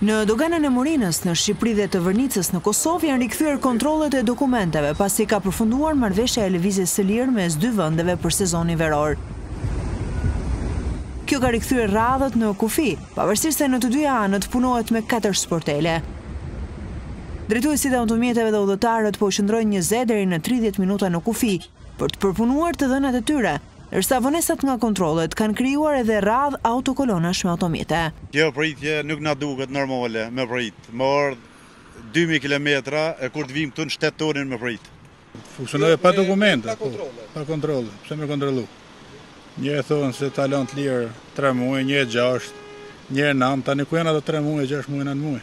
Në doganën e Morinës në Shqipëri dhe të Vërmicës në Kosovë janë rikthyer kontrollet e dokumenteve pasi ka përfunduar marrëveshja e lëvizjes së lirë mes dy vendeve për sezonin veror. Kjo ka rikthyer radhët në kufi, pavarësisht se në të dyja anët punohet me katër sportele. Drejtuesit e automjeteve dhe udhëtarët po qëndrojnë njëzet deri në tridhjetë minuta në kufi për të përpunuar të dhënat e tyre, Ndërsa vonesat nga kontrollet kanë krijuar edhe radhë autokolonash me automjete. Kjo pritje nuk na duket normale me prit, me ardhë dy mijë kilometra e kur të vijmë këtu në shtet tonin me prit. Funksionojë pa dokumente, po, pa kontrolle, pse me kontrollu? Një herë thonë se ta lanë të lirë tre muaj, një herë gjashtë, një herë nëntë, tani ku janë ato tre muaj, gjashtë muaj, nëntë muaj?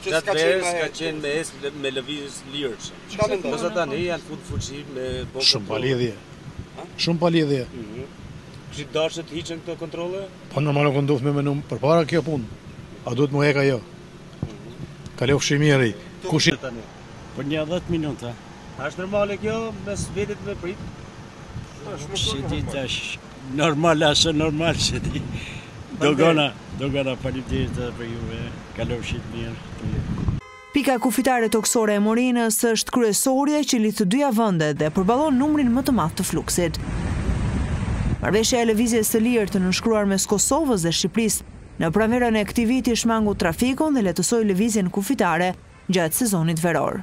Gjatë verës ka qenë me ecë me lëvizjes lirshëm. Ndërsa tani janë fut fuçi me bokë. Shumë pa lidhje. Shumë pa lidhje. Kështu mhm. dashë të hiqen këto kontrolle? Po normal ku u duft me menu përpara kjo punë. A duhet me u hek ajo? Mhm. Kalofsh mirë. Kush je tani? Për një 10 minuta. A është normale kjo mes vetit me prit? Është më shumë. Normal a s'ë normal s'e di. Dogana, dogana faleminderit edhe për juve. Kalofshit mirë. Pika kufitare tokësore e Morinës është kryesorja që lidh të dyja vendet dhe përballon numrin më të madh të fluksit. Marrëveshja e lëvizjes së lirë të nënshkruar mes Kosovës dhe Shqipërisë në pranverën e këtij viti shmangu trafikun dhe lehtësoi lëvizjen kufitare gjatë sezonit veror.